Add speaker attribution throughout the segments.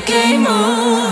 Speaker 1: game over?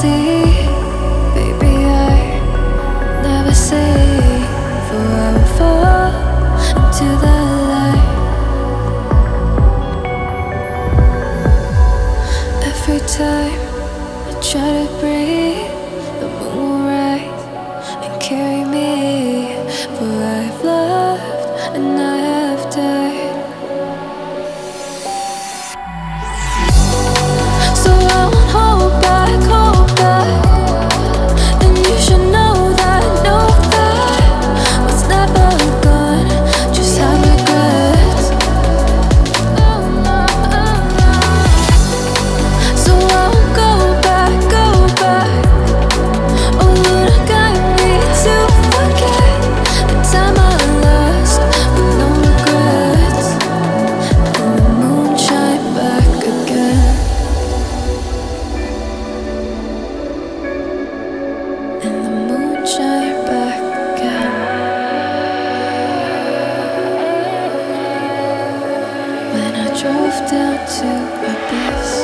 Speaker 1: see.
Speaker 2: drove down to abyss.